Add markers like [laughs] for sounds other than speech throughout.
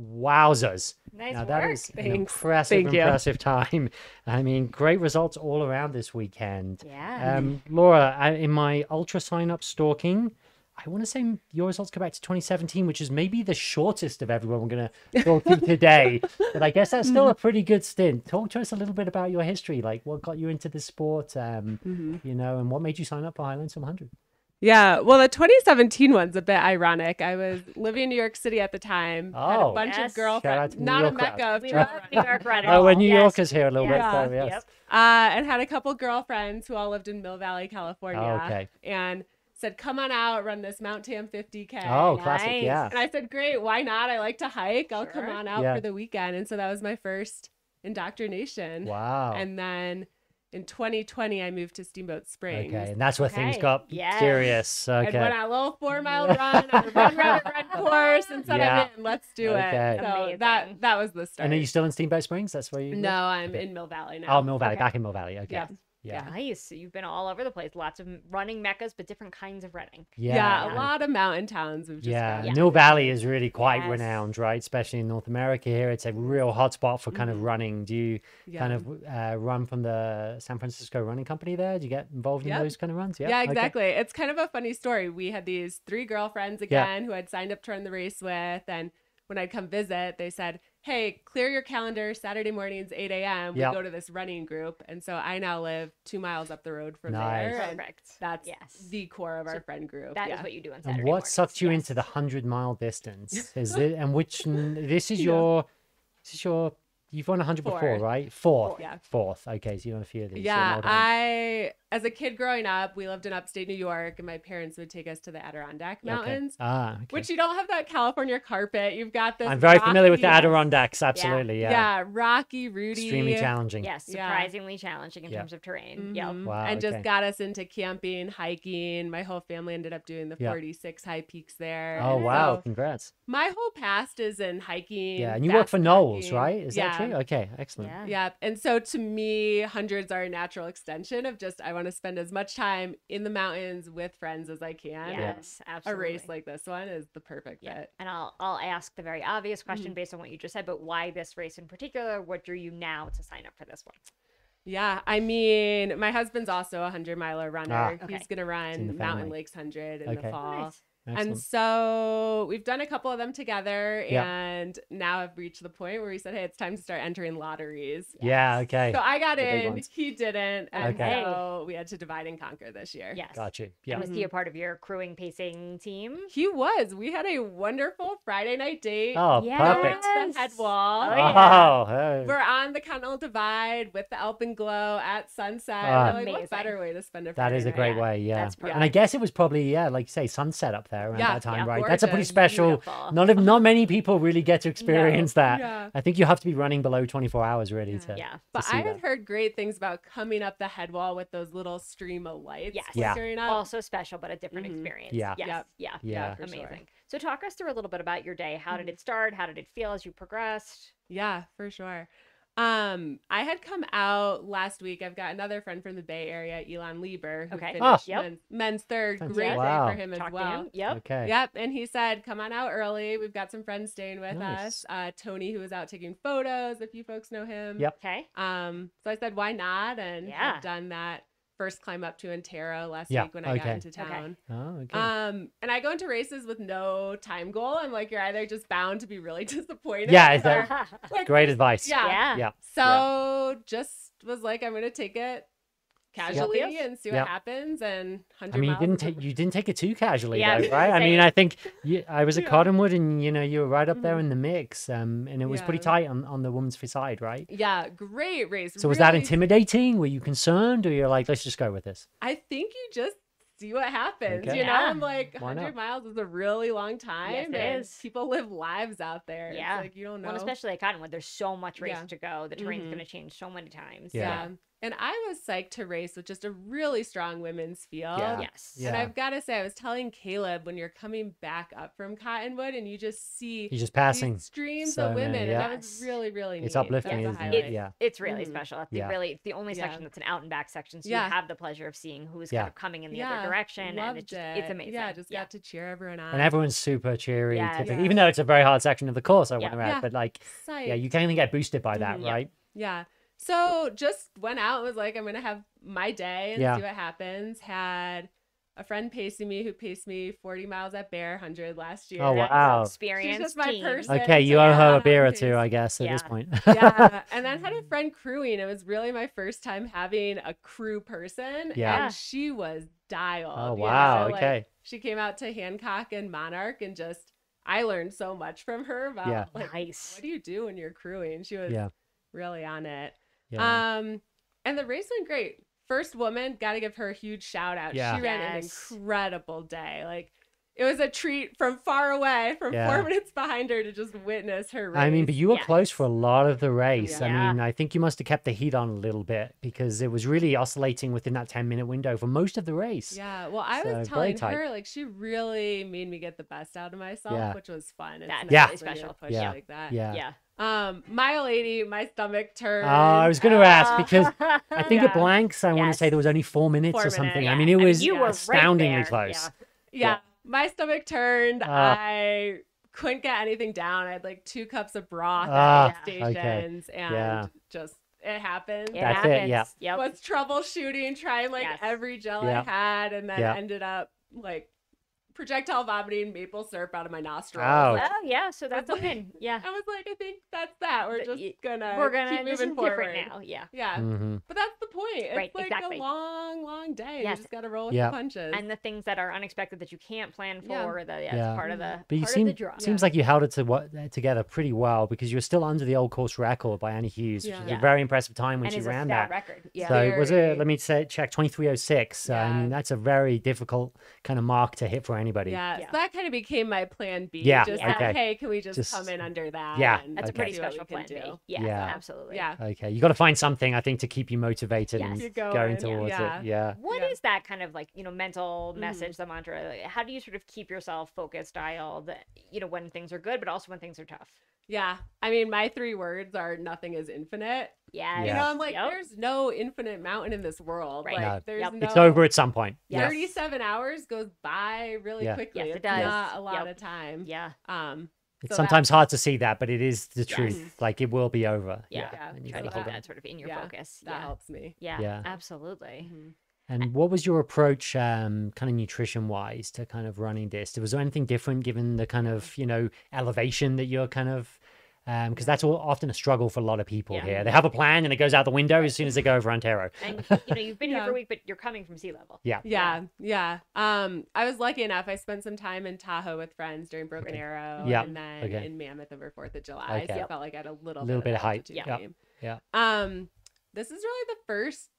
Wowzers. Nice now, that work. is an Thanks. impressive, Thank impressive time. I mean, great results all around this weekend. Yeah. Um, Laura, I, in my UltraSignup stalking, I want to say your results go back to 2017, which is maybe the shortest of everyone we're going to talk to today. [laughs] But I guess that's still Mm-hmm. a pretty good stint. Talk to us a little bit about your history, like what got you into the sport, um, Mm-hmm. you know, and what made you sign up for High Lonesome 100. Yeah, well, the 2017 one's a bit ironic. I was living in New York City at the time. had Oh. a bunch Yes. of girlfriends. to New Not a York crowd. mecca of We trail love running. New York [laughs] running. Oh, we're New Yes. Yorkers here a little Yeah. bit. So, yes. Yep. Uh, and had a couple girlfriends who all lived in Mill Valley, California. Oh, okay. And said, "Come on out, run this Mount Tam 50k." Oh, classic. Yeah. And I said, "Great, why not? I like to hike. I'll come on out Yeah. for the weekend." And so that was my first indoctrination. Wow. And then in 2020, I moved to Steamboat Springs. Okay, and that's where things Okay. got Yes. serious. And went Okay. on a little four mile run on a run, run, run [laughs] course and said, Yeah. I'm in. Let's do Okay. it. So Amazing. that that was the start. And are you still in Steamboat Springs? That's where you. live? no, I'm Okay. in Mill Valley now. Oh, Mill Valley. Okay. Back in Mill Valley. Okay. Yeah. Yeah. Nice. You've been all over the place. Lots of running meccas, but different kinds of running. Yeah, Yeah. a lot of mountain towns. We've just Yeah, got. Yeah. Mill Valley is really quite Yes. renowned, right? Especially in North America here. It's a real hotspot for kind of running. Do you kind Mm-hmm. Of uh, run from the San Francisco Running Company there? Do you get involved in Yep. those kind of runs? Yeah, Yeah, okay. exactly. It's kind of a funny story. We had these three girlfriends again who had signed up to run the race with, and when I'd come visit, they said, "Hey, clear your calendar. Saturday mornings, 8 a.m. We Yep. go to this running group." And so I now live two miles up the road from Nice. there. and Perfect. That's Yes. the core of our So friend group. That is yeah. what you do on Saturday And what mornings. sucked you Yes. into the hundred mile distance? [laughs] Is it and which this is Yeah. your this is your you've run hundred before, right? Fourth. Fourth, yeah. Fourth. Okay, so you run a few of these. so Yeah, well. I as a kid growing up, we lived in upstate New York, and my parents would take us to the Adirondack Okay. Mountains, Ah, okay. which you don't have that California carpet. You've got this. I'm very familiar with the Adirondacks. Absolutely, yeah. Yeah, rocky, Rudy. Extremely challenging. Yes, Yeah. surprisingly challenging in Yeah. terms of terrain. Yep. Mhm. Wow, and okay. just got us into camping, hiking. My whole family ended up doing the Yeah. 46 high peaks there. Oh and wow! so Congrats. my whole past is in hiking. Yeah, and you work for backpacking. NOLS, right? Is yeah. that true? Okay, excellent. Yeah. Yeah. And so to me, hundreds are a natural extension of just I want to spend as much time in the mountains with friends as I can. and Yes, A absolutely. race like this one is the perfect Yeah. fit. And I'll I'll ask the very obvious Mm-hmm. question based on what you just said, but why this race in particular? What drew you now to sign up for this one? Yeah, I mean, my husband's also a 100 miler runner. Ah. Okay. He's going to run the Mountain. Lakes 100 in Okay. the fall. Nice. And so we've done a couple of them together Yeah. and now I've reached the point where we said, hey, it's time to start entering lotteries. yeah. Okay. So I got The in, he didn't. And Okay. so we had to divide and conquer this year. Yes. Got you. And was he a mm-hmm. part of your crewing pacing team? He was. We had a wonderful Friday night date. Oh, Yes. perfect. The head wall. Oh, oh yeah. Oh, hey. We're on the Continental Divide with the Alpenglow at sunset. Ah. We're like, what better way to spend a That Friday is a great Yeah, way, yeah. that's And I guess it was probably, yeah, like you say, sunset up there around Yeah, that time, yeah, right? That's a pretty special. beautiful. Not not many people really get to [laughs] experience that. Yeah. I think you have to be running below 24 hours really to. Yeah. But see I had that. heard great things about coming up the head wall with those little stream of lights Yes. Yeah. up. Also special, but a different Mhm. experience. Yeah. Yes. Yep. Yeah. Yeah. for sure. Amazing. So talk us through a little bit about your day. How did Mhm. it start? How did it feel as you progressed? Yeah, for sure. Um, I had come out last week. I've got another friend from the Bay Area, Elon Lieber, who Okay. finished Oh. Yep. men's, men's third. Fantastic. Great Wow. day for him as Talk to well. him. Yep. Okay. Yep, and he said, "Come on out early. We've got some friends staying with Nice. us. Uh, Tony, who was out taking photos, if you folks know him. Yep. Okay. Um, so I said, why not? And Yeah. have done that first climb up to Antero last Yeah, week when I got okay. into Okay. town. Oh, okay. Um, and I go into races with no time goal. I'm like, you're either just bound to be really [laughs] disappointed. Yeah, is or- that- [laughs] like, Great advice. yeah. yeah. Yeah. So just was like, I'm gonna take it casually Yep. and see what Yep. happens. And hundred. I mean, you didn't take you [laughs] didn't take it too casually, Yeah, though, [laughs] right? I mean, I think you, I was at Yeah. Cottonwood, and you know, you were right up there Mhm. in the mix, um, and it was pretty tight on, on the women's side, right? Yeah, great race. So was that intimidating? Were you concerned, or you're like, let's just go with this? I think you just see what happens. Okay. You know, Yeah. I'm like, 100 miles is a really long time. Yes, and is. People live lives out there. Yeah. It's like you don't know. Well, especially at Cottonwood, there's so much race Yeah. to go. The terrain's Mhm. going to change so many times. Yeah. yeah. And I was psyched to race with just a really strong women's field. Yeah. Yes. And I've got to say, I was telling Caleb when you're coming back up from Cottonwood and you just see You're just passing. streams so of women, many, and yeah. that was really, really neat. It's That uplifting, was isn't it? Yeah. It's really Mhm. special. It's the Yeah. really it's the only Yeah. section that's an out and back section, so Yeah. you have the pleasure of seeing who's Yeah. kind of coming in the yeah, other direction, and it's just, it. it's amazing. Yeah, just got to cheer everyone on. And everyone's super cheery, Yes. typically, Yeah. even though it's a very hard section of the course, I Yeah. want to add. Yeah. But like, Psyched. yeah, you kind of get boosted by that, Mhm. Yeah. right? Yeah. So just went out and was like, I'm gonna have my day and Yeah. see what happens. Had a friend pacing me who paced me 40 miles at Bear 100 last year. Oh, That's wow. Experienced just my team. person. Okay, you so owe her a beer or two, I guess, at this point. yeah. [laughs] And then had a friend crewing. It was really my first time having a crew person. Yeah. And she was dialed. Oh, you wow, know, like, okay. she came out to Hancock and Monarch and just I learned so much from her about Yeah. like Nice. what do you do when you're crewing? She was Yeah. really on it. Yeah. Um, and the race went great. First woman, got to give her a huge shout out. Yeah. She ran Yes. an incredible day. Like it was a treat from far away, from Yeah. four [laughs] minutes behind her to just witness her race. I mean, but you were close for a lot of the race. I mean, I think you must have kept the heat on a little bit because it was really oscillating within that 10 minute window for most of the race. yeah. Well, I So, was very telling tight. her like she really made me get the best out of myself, Yeah. which was fun. It's That's nice Yeah. when special. pushed Yeah. like that. Yeah. Yeah. Um, mile eighty, my stomach turned. Oh, I was going to ask because I think [laughs] Yeah. at blanks, I want to say there was only four minutes Four or something. minutes, I mean, it was you were right astoundingly there, close. yeah, Yeah. my stomach turned. Ah. I couldn't get anything down. I had like two cups of broth Ah, at the okay. and Yeah. just it happened. It That's it, happens. yeah. Yep. Was troubleshooting, trying like Yes. every gel Yeah. I had, and then Yeah. ended up like projectile vomiting maple syrup out of my nostrils. Ouch. Like, Oh yeah, so that's a like- win. Yeah. [laughs] I was like, I think that's that. We're just gonna We're gonna keep moving forward different now. Yeah. Yeah, hmm but that's the point. It's Right, like exactly. a long, long day. You Yes. just gotta roll with Yeah. the punches. And the things that are unexpected that you can't plan Yeah. for, the yeah, Yeah. part of the But you part seem, of the draw. seems Yeah. like you held it to what, together pretty well because you were still under the old course record by Annie Hughes, which Yeah. is Yeah. a very impressive time when and she it's a ran that. record. Yeah. So was it? Let me say check twenty three oh six. I Yeah. mean, that's a very difficult kind of mark to hit for anybody. Yeah, Yeah. so that kind of became my plan B. Yeah, just okay. that, hey, can we just, Just- come in under that? Yeah, and That's Okay. a pretty see what we special can plan B. Yeah, Yeah. absolutely. Yeah. Okay, you got to find something I think to keep you motivated and Yes. Keep going, going, towards yeah. it. Yeah. What is Yeah. that kind of like, you know, mental Mhm. message, the mantra? Like, How do you sort of keep yourself focused, dialed, you know, when things are good, but also when things are tough? Yeah. I mean, my three words are nothing is infinite. Yeah. You know, I'm like, Yep. there's no infinite mountain in this world. Right. Like, No. there's Yep. no. It's over at some point. Yes. 37 hours goes by really Yeah. quickly. Yes, it it's does. not a lot Yep. of time. Yeah. Um, It's So sometimes hard to see that, but it is the truth. Yes. Like it will be over. Yeah. Yeah. and you Try to keep that sort of in your Yeah, focus. that yeah. helps me. yeah. Yeah. Absolutely. Mhm. And what was your approach, um, kind of nutrition wise, to kind of running this? Was there anything different given the kind of you know elevation that you're kind of? Because that's all, often a struggle for a lot of people Yeah. here. They have a plan and it goes out the window as soon as they go over Antero. And [laughs] you know, you've been here for a week, but you're coming from sea level. Yeah. Yeah, yeah. Um, I was lucky enough. I spent some time in Tahoe with friends during Broken Okay. Arrow, Yeah, and then okay. in Mammoth over Fourth of July. So Okay. I felt like I had a little, Little bit of height. Yeah. Yeah. Um, this is really the first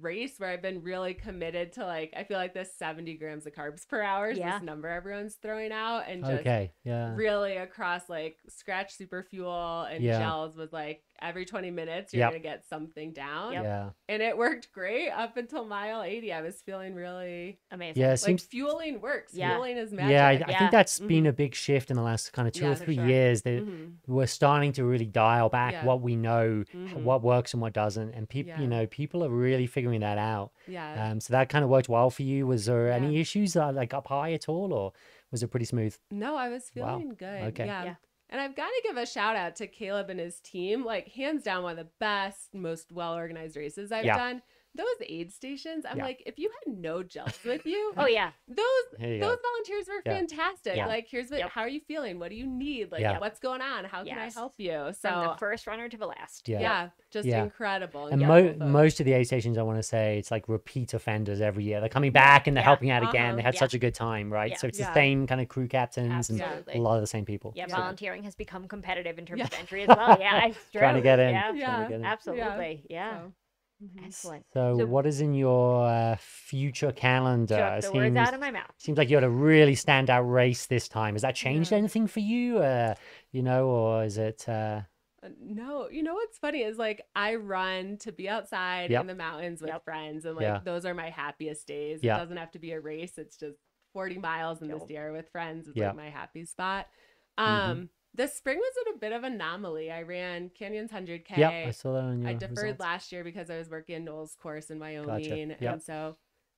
race where I've been really committed to like. I feel like this seventy grams of carbs per hour is Yeah. this number everyone's throwing out, and just Okay. Yeah. really across like Skratch super fuel and Yeah. gels was like every 20 minutes you're Yep. gonna get something down Yep. Yeah. and it worked great up until mile 80 i was feeling really Amazing. Yeah. Like seems. fueling works Yeah. fueling is magic Yeah, I, I Yeah. think that's been Mhm. a big shift in the last kind of two Yeah, or three sure. years. That Mhm. we're starting to really dial back Yeah. what we know, h- Mhm. what works and what doesn't, and people, you know, people are really figuring that out. yeah Um, so that kind of worked well for you. Was there Yeah. any issues uh, like up high at all, or was it pretty smooth? no i was Wow. feeling good Okay. yeah. Yeah. and i've got to give a shout out to caleb and his team like hands down one of the best most well organized races i've Yeah. done those aid stations i'm Yeah. like if you had no gels with you [laughs] Oh yeah. those you those go. volunteers were Yeah. fantastic. Yeah. Like, here's what, Yep. how are you feeling? What do you need? Like, Yeah. what's going on? How can I help you? From So, the first runner to the last. Yeah. yeah. just Yeah. incredible. And Yeah, mo- most of the aid stations, I want to say, it's like repeat offenders every year. They're coming back and they're Yeah. helping out again. Uh-huh. They had Yeah. such a good time, right? Yeah. So it's the same kind of crew captains and a lot of the same people. Yeah, Yeah. volunteering has become competitive in terms Yeah. of entry as well. Yeah, [laughs] it's true. Trying to get in. Yeah, Trying to Yeah. get in. absolutely. Yeah, So, excellent. So, So- what is in your uh, future calendar? Took the words Seems- out of my mouth. Seems like you had a really standout race this time. Has that changed Yeah. anything for you? Uh, you know, or is it? Uh, Uh, No, you know what's funny is like I run to be outside Yep. in the mountains with Yep. friends, and like Yeah. those are my happiest days. Yeah. It doesn't have to be a race; it's just forty miles in the Yep. Sierra with friends. Is Yeah. like my happy spot. Um, this spring was at a bit of an anomaly. I ran Canyons hundred k. Yep, I saw that on your I deferred results. last year because I was working NOLS course in Wyoming, Yep. and so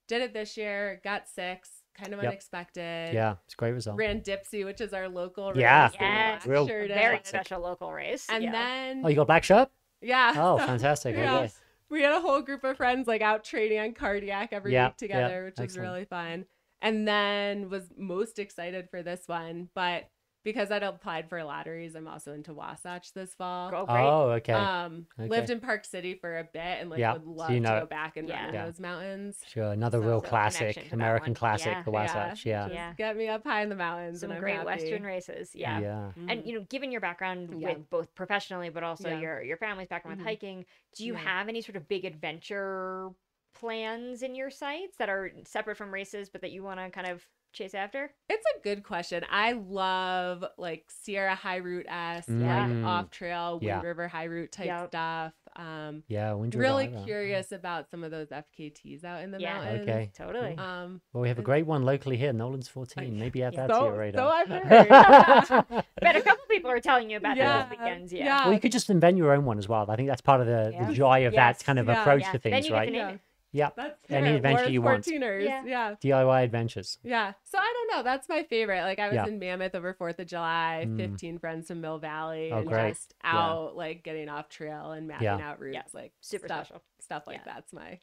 did it this year. Got six, kind of Yep. unexpected. Yeah, it's a great result. Ran Dipsea, which is our local Yeah. race. that Yes. Real- Blackshirt very it. special local race. And yeah. then Oh, you got black shirt? yeah, Oh, [laughs] fantastic. Yeah. Okay. we had a whole group of friends like out training on cardiac every Yeah, week together, yeah, which was really fun. And then was most excited for this one, but because I'd applied for lotteries, I'm also into Wasatch this fall. Go great. Oh, okay. Um, lived in Park City for a bit and like Yeah, would so love you to go it. back and run Yeah. in Yeah. those mountains. Sure, another so- real so classic, connection to that American classic, Yeah. the Wasatch. Yeah. Yeah. get me up high in the mountains. Some and I'm great happy. Western races. Yeah. Yeah. And you know, given your background Yeah. with both professionally, but also Yeah. your your family's background Mhm. with hiking, do you Yeah. have any sort of big adventure plans in your sights that are separate from races, but that you want to kind of chase after? It's a good question. I love like Sierra High Route S, Yeah. like Mm. off trail, Wind Yeah. River High Route type Yep. stuff. Um, Yeah, Wind River, really I like that. curious about some of those FKTs out in the Yeah. mountains. Okay. Totally. Um, Well, we have a great one locally here, Nolan's 14. Maybe add Yeah. that to so, your so radar. I've heard. [laughs] [laughs] but a couple people are telling you about Yeah, those weekends. Yeah. yeah. well, you could just invent your own one as well. I think that's part of the, Yeah. the joy of Yes. that kind of Yeah. approach Yeah. to Then things, you get to right? Name yeah. That's Any fair. adventure Or you want. 14ers. Yeah. yeah. DIY adventures. Yeah. So I don't know. That's my favorite. Like I was Yeah. in Mammoth over 4th of July, Mm. 15 friends from Mill Valley Oh, and great. just Yeah. out like getting off trail and mapping Yeah. out routes Yeah. like Super stuff, special. stuff like Yeah. that's my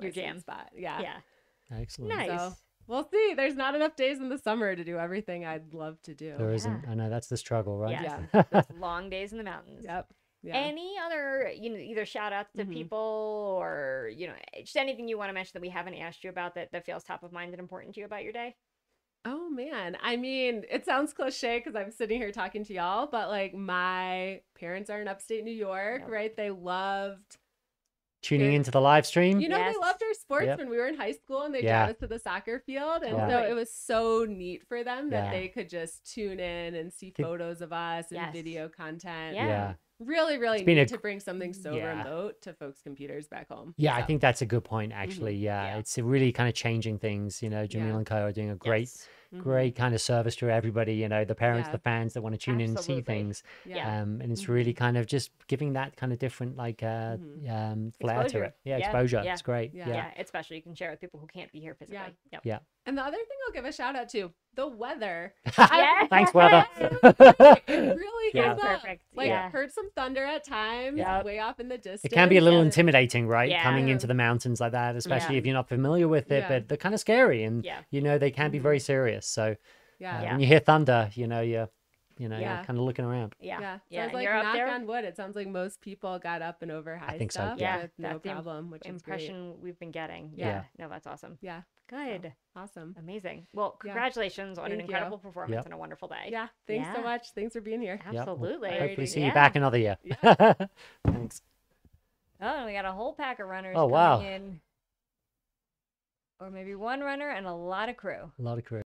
Your my jam. spot. Yeah. Yeah. Excellent. Nice. So we'll see. There's not enough days in the summer to do everything I'd love to do. There isn't. I know that's the struggle, right? Yes. Yeah. Those [laughs] long days in the mountains. Yep. Yeah. Any other, you know, either shout outs to Mhm. people or, you know, just anything you want to mention that we haven't asked you about that, that feels top of mind and important to you about your day? Oh man, I mean, it sounds cliche because I'm sitting here talking to y'all, but like my parents are in upstate New York, Yep. right? They loved, Tuning Here- into the live stream. you know, Yes. they loved our sports Yep. when we were in high school and they Yeah. drove us to the soccer field. And Yeah. so it was so neat for them that Yeah. they could just tune in and see photos of us and Yes. video content. Yeah. Yeah. Really, really been neat a to bring something so Yeah. remote to folks' computers back home. Yeah, I think that's a good point, actually. Yeah, Yeah. it's really kind of changing things. You know, Jamil Yeah. and Co are doing a great, Yes. mhm. great kind of service to everybody. You know, the parents, Yeah. the fans that want to tune in and see things. Yeah. Um, and it's Mhm. really kind of just giving that kind of different, like, uh, Mhm. um, flair Exposure. to it. Yeah, Yeah, exposure. yeah, It's great. yeah. Yeah. Yeah. it's special. You can share with people who can't be here physically. Yeah. Yep. Yeah. And the other thing I'll give a shout out to the weather. [laughs] Yeah. Thanks, weather. It really [laughs] Yeah. is up. Perfect. Like yeah. heard some thunder at times, Yep. way off in the distance. It can be a little and- intimidating, right? Yeah. Coming into the mountains like that, especially Yeah. if you're not familiar with it, Yeah. but they're kind of scary and, Yeah. you know, they can be very serious. So uh, Yeah. Yeah. when you hear thunder, you know, you're, you know, Yeah. kind of looking around. Yeah. Yeah. Yeah, Sounds and like you're up knock there. on wood. It sounds like most people got up and over high think so, stuff yeah. with no That's the problem, which is great. Impression we've been getting. Yeah. Yeah. No, that's awesome. Yeah. Good. Awesome. Amazing. Well, Yeah. congratulations on an Thank you. incredible performance Yep. and a wonderful day. Yeah. Thanks so much. Thanks for being here. Yeah, well, Absolutely. Hopefully Alrighty. see you back another year. [laughs] Thanks. Oh, we got a whole pack of runners Oh, coming wow. in. Or maybe one runner and a lot of crew. A lot of crew.